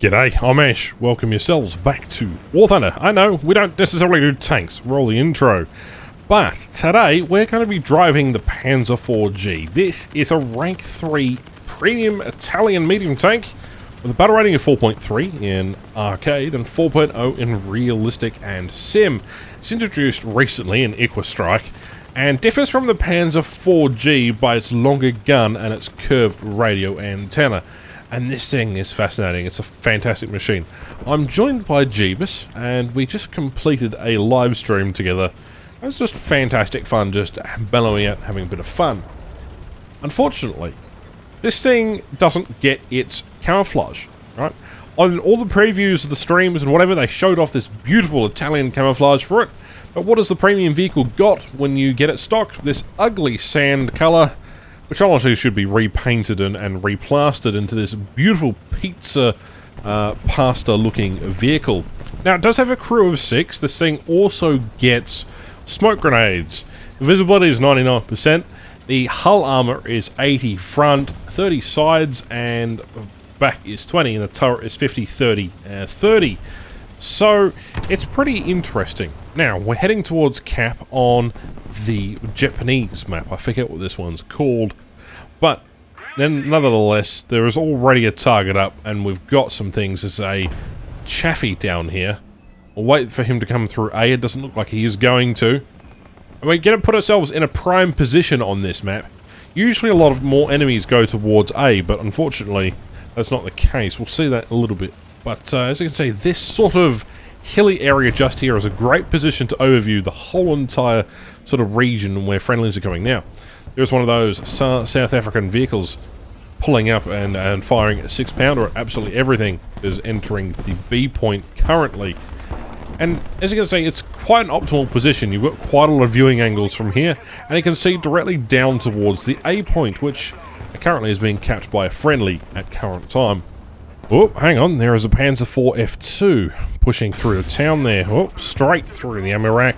G'day, I'm Ash. Welcome yourselves back to War Thunder. I know, we don't necessarily do tanks, roll the intro. But today, we're going to be driving the Panzer IV-G. This is a rank 3 premium Italian medium tank with a battle rating of 4.3 in arcade and 4.0 in realistic and sim. It's introduced recently in Ixwa Strike and differs from the Panzer IV-G by its longer gun and its curved radio antenna. And this thing is fascinating. It's a fantastic machine. I'm joined by Jeebus, and we just completed a live stream together. It was just fantastic fun, just bellowing out, having a bit of fun. Unfortunately, this thing doesn't get its camouflage, right? On all the previews of the streams and whatever, they showed off this beautiful Italian camouflage for it. But what has the premium vehicle got when you get it stock? This ugly sand colour which honestly should be repainted and, and replastered into this beautiful pizza uh, pasta looking vehicle. Now it does have a crew of six, this thing also gets smoke grenades. Visibility is 99%, the hull armor is 80 front, 30 sides and back is 20 and the turret is 50, 30, uh, 30. So it's pretty interesting. Now we're heading towards cap on the Japanese map. I forget what this one's called. But then, nevertheless, there is already a target up, and we've got some things as a Chaffee down here. We'll wait for him to come through A. It doesn't look like he is going to. And we're going to put ourselves in a prime position on this map. Usually a lot of more enemies go towards A, but unfortunately, that's not the case. We'll see that a little bit. But uh, as you can see, this sort of hilly area just here is a great position to overview the whole entire sort of region where friendlies are coming. Now, there's one of those South African vehicles pulling up and, and firing a six pounder. Absolutely everything is entering the B point currently. And as you can see, it's quite an optimal position. You've got quite a lot of viewing angles from here, and you can see directly down towards the A point, which currently is being capped by a friendly at current time. Oh, hang on, there is a Panzer IV F2 pushing through the town there. Oh, straight through the ammo rack.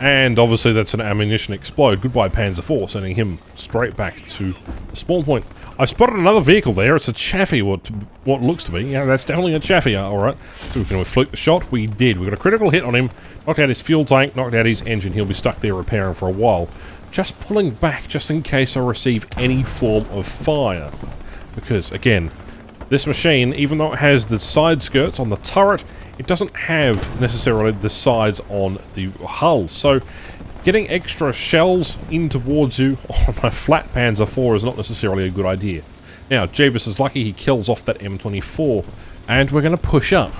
And obviously that's an ammunition explode. Goodbye Panzer IV, sending him straight back to the spawn point. I've spotted another vehicle there. It's a Chaffee, what what looks to be. Yeah, that's definitely a Chaffee, alright. So can we fluke the shot? We did. We got a critical hit on him. Knocked out his fuel tank, knocked out his engine. He'll be stuck there repairing for a while. Just pulling back just in case I receive any form of fire. Because, again, this machine, even though it has the side skirts on the turret, it doesn't have necessarily the sides on the hull. So getting extra shells in towards you oh, on a flat Panzer IV is not necessarily a good idea. Now, Jeebus is lucky he kills off that M24, and we're going to push up.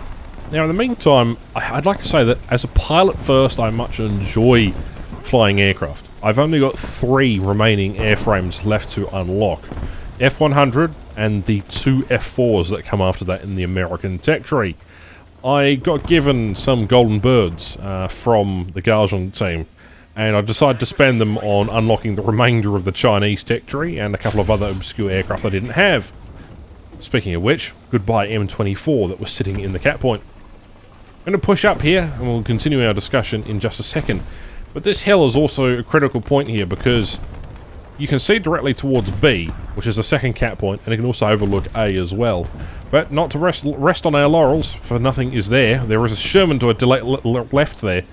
Now, in the meantime, I'd like to say that as a pilot first, I much enjoy flying aircraft. I've only got three remaining airframes left to unlock. F-100 and the two F-4s that come after that in the American tech tree. I got given some golden birds uh, from the Gaijin team, and I decided to spend them on unlocking the remainder of the Chinese tech tree and a couple of other obscure aircraft I didn't have. Speaking of which, goodbye M24 that was sitting in the cat point. I'm going to push up here, and we'll continue our discussion in just a second. But this hill is also a critical point here because you can see directly towards B, which is the second cap point, and you can also overlook A as well. But not to rest rest on our laurels, for nothing is there. There is a Sherman to a left there,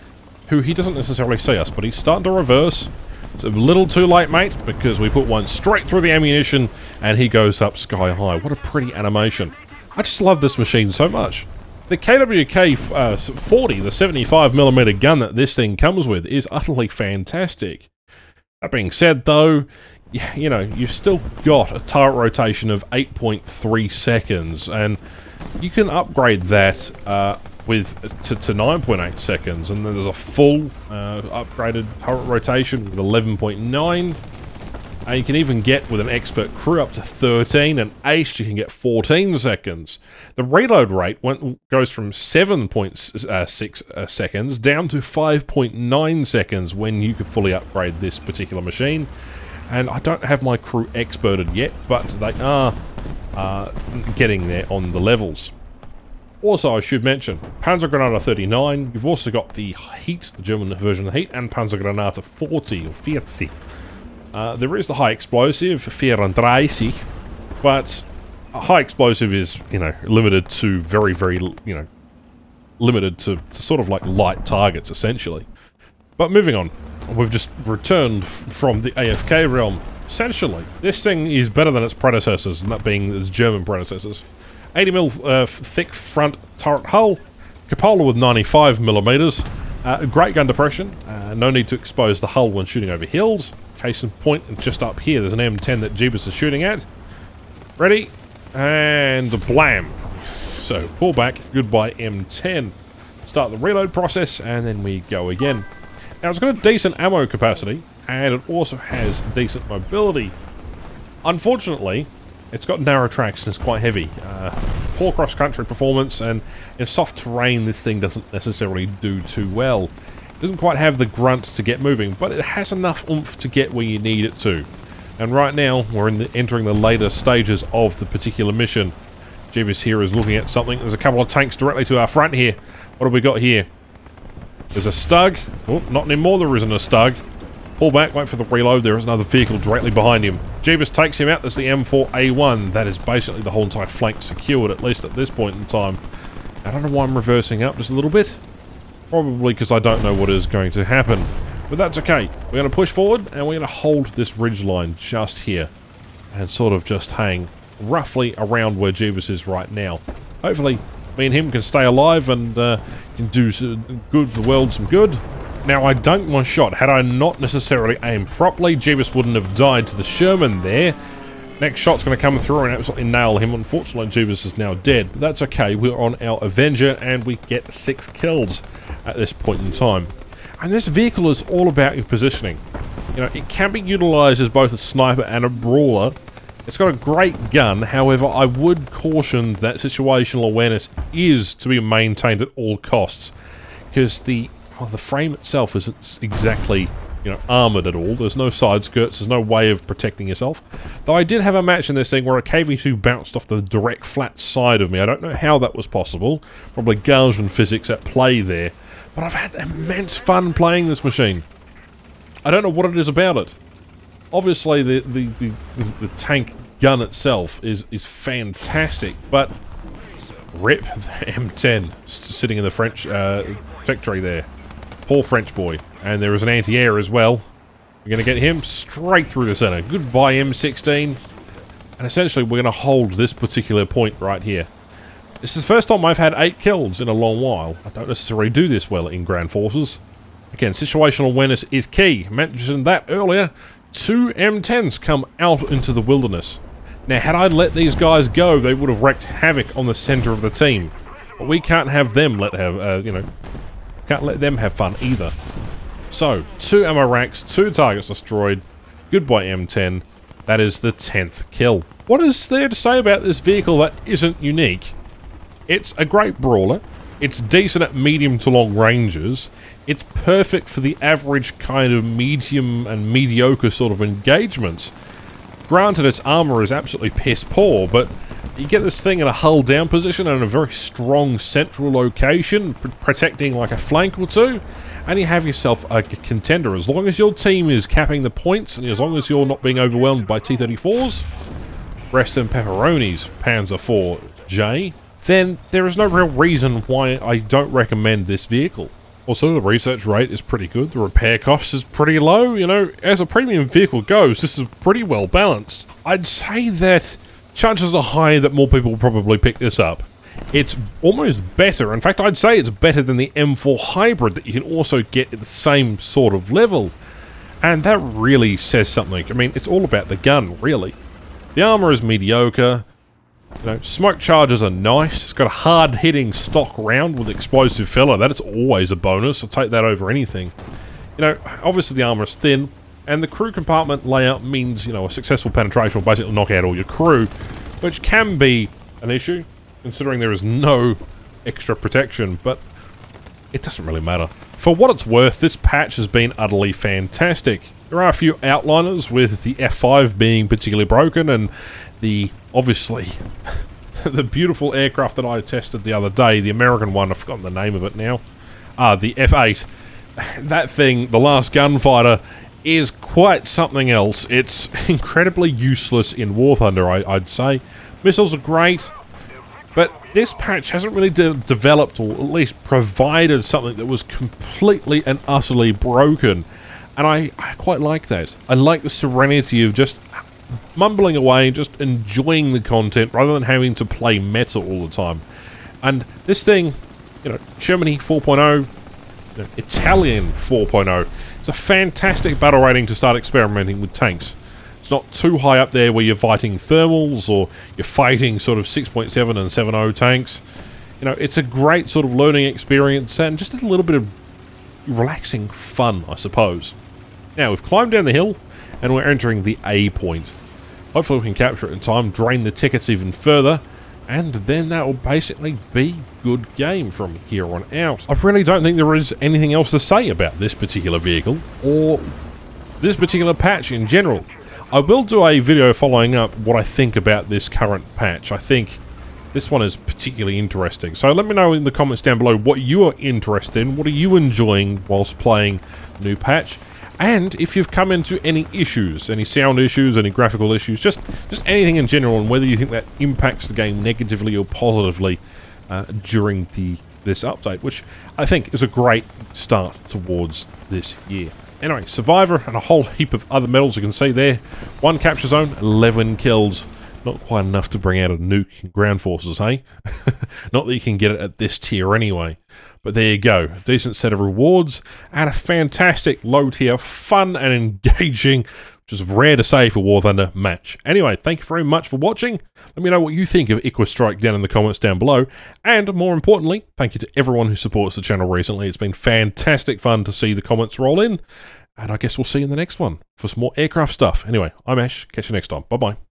who he doesn't necessarily see us, but he's starting to reverse. It's a little too late, mate, because we put one straight through the ammunition, and he goes up sky high. What a pretty animation. I just love this machine so much. The KWK uh, 40, the 75mm gun that this thing comes with, is utterly fantastic. That being said, though, you know, you've still got a turret rotation of 8.3 seconds, and you can upgrade that uh, with to, to 9.8 seconds, and then there's a full uh, upgraded turret rotation with 11.9 and you can even get, with an expert crew, up to 13, and ace you can get 14 seconds. The reload rate went, goes from 7.6 uh, uh, seconds down to 5.9 seconds when you could fully upgrade this particular machine. And I don't have my crew experted yet, but they are uh, getting there on the levels. Also, I should mention, Panzergranate 39, you've also got the Heat, the German version of the Heat, and Panzergranate 40, or 40. Uh, there is the high explosive, 34, but high explosive is, you know, limited to very, very, you know, limited to, to sort of like light targets, essentially. But moving on, we've just returned from the AFK realm. Essentially, this thing is better than its predecessors, and that being its German predecessors. 80mm uh, thick front turret hull, cupola with 95mm, uh, great gun depression, uh, no need to expose the hull when shooting over hills. Case in point, just up here, there's an M10 that Jeebus is shooting at. Ready, and blam. So, pull back, goodbye M10. Start the reload process, and then we go again. Now, it's got a decent ammo capacity, and it also has decent mobility. Unfortunately, it's got narrow tracks and it's quite heavy. Uh, poor cross-country performance, and in soft terrain, this thing doesn't necessarily do too well. Doesn't quite have the grunt to get moving, but it has enough oomph to get where you need it to. And right now, we're the, entering the later stages of the particular mission. Jeebus here is looking at something. There's a couple of tanks directly to our front here. What have we got here? There's a Stug. Oh, not anymore, there isn't a Stug. Pull back, wait for the reload. There is another vehicle directly behind him. Jeebus takes him out. That's the M4A1. That is basically the whole entire flank secured, at least at this point in time. I don't know why I'm reversing up just a little bit. Probably because I don't know what is going to happen. But that's okay. We're going to push forward and we're going to hold this ridge line just here. And sort of just hang roughly around where Jeebus is right now. Hopefully me and him can stay alive and uh, can do good the world some good. Now I dunked my shot. Had I not necessarily aimed properly, Jeebus wouldn't have died to the Sherman there. Next shot's going to come through and absolutely nail him. Unfortunately, Jeebus is now dead, but that's okay. We're on our Avenger and we get six kills at this point in time. And this vehicle is all about your positioning. You know, it can be utilized as both a sniper and a brawler. It's got a great gun, however, I would caution that situational awareness is to be maintained at all costs. Because the well, the frame itself isn't exactly, you know, armoured at all. There's no side skirts, there's no way of protecting yourself. Though I did have a match in this thing where a KV-2 bounced off the direct flat side of me. I don't know how that was possible. Probably Gaijin physics at play there. But I've had immense fun playing this machine. I don't know what it is about it. Obviously, the, the, the, the tank gun itself is, is fantastic, but rip M10 sitting in the French uh, victory there. Poor French boy. And there is an anti-air as well. We're going to get him straight through the center. Goodbye, M16. And essentially, we're going to hold this particular point right here. This is the first time I've had 8 kills in a long while. I don't necessarily do this well in Ground Forces. Again, situational awareness is key. Mentioned that earlier. Two M10s come out into the wilderness. Now, had I let these guys go, they would have wreaked havoc on the center of the team. But we can't have them let have, uh, you know, can't let them have fun either. So, two ammo racks, two targets destroyed. Goodbye M10. That is the 10th kill. What is there to say about this vehicle that isn't unique? It's a great brawler. It's decent at medium to long ranges. It's perfect for the average kind of medium and mediocre sort of engagements. Granted, its armor is absolutely piss poor, but you get this thing in a hull down position and a very strong central location, protecting like a flank or two, and you have yourself a contender. As long as your team is capping the points, and as long as you're not being overwhelmed by T-34s, rest in pepperonis, Panzer IV J, then there is no real reason why I don't recommend this vehicle. Also, the research rate is pretty good, the repair cost is pretty low, you know, as a premium vehicle goes, this is pretty well balanced. I'd say that chances are high that more people will probably pick this up. It's almost better, in fact I'd say it's better than the M4 Hybrid that you can also get at the same sort of level. And that really says something. I mean, it's all about the gun, really. The armor is mediocre, you know, smoke charges are nice. It's got a hard-hitting stock round with explosive filler. That is always a bonus. I'll take that over anything. You know, obviously the armor is thin, and the crew compartment layout means, you know, a successful penetration will basically knock out all your crew, which can be an issue, considering there is no extra protection, but it doesn't really matter. For what it's worth, this patch has been utterly fantastic. There are a few outliners, with the F5 being particularly broken, and the obviously the beautiful aircraft that I tested the other day, the American one, I've forgotten the name of it now. Ah, the F8. That thing, the last gunfighter, is quite something else. It's incredibly useless in War Thunder, I, would say, Missiles are great, but this patch hasn't really de developed or at least provided something that was completely and utterly broken. And I, I quite like that. I like the serenity of just mumbling away, and just enjoying the content rather than having to play meta all the time. And this thing, you know, Germany 4.0, you know, Italian 4.0, it's a fantastic battle rating to start experimenting with tanks. Not too high up there where you're fighting thermals or you're fighting sort of 6.7 and 7.0 tanks. You know, it's a great sort of learning experience and just a little bit of relaxing fun, I suppose. Now, we've climbed down the hill and we're entering the A point. Hopefully we can capture it in time, drain the tickets even further, and then that will basically be good game from here on out. I really don't think there is anything else to say about this particular vehicle, or this particular patch in general. I will do a video following up what I think about this current patch. I think this one is particularly interesting. So let me know in the comments down below what you are interested in. What are you enjoying whilst playing the new patch? And if you've come into any issues, any sound issues, any graphical issues, just, just anything in general, and whether you think that impacts the game negatively or positively uh, during the this update, which I think is a great start towards this year. Anyway, Survivor and a whole heap of other medals you can see there. One capture zone, 11 kills. Not quite enough to bring out a nuke in ground forces, hey? Not that you can get it at this tier anyway. But there you go. Decent set of rewards and a fantastic low tier, fun and engaging, is rare to say for War Thunder match. Anyway, thank you very much for watching. Let me know what you think of Ixwa Strike down in the comments down below. And more importantly, thank you to everyone who supports the channel recently. It's been fantastic fun to see the comments roll in. And I guess we'll see you in the next one for some more aircraft stuff. Anyway, I'm Ash. Catch you next time. Bye bye.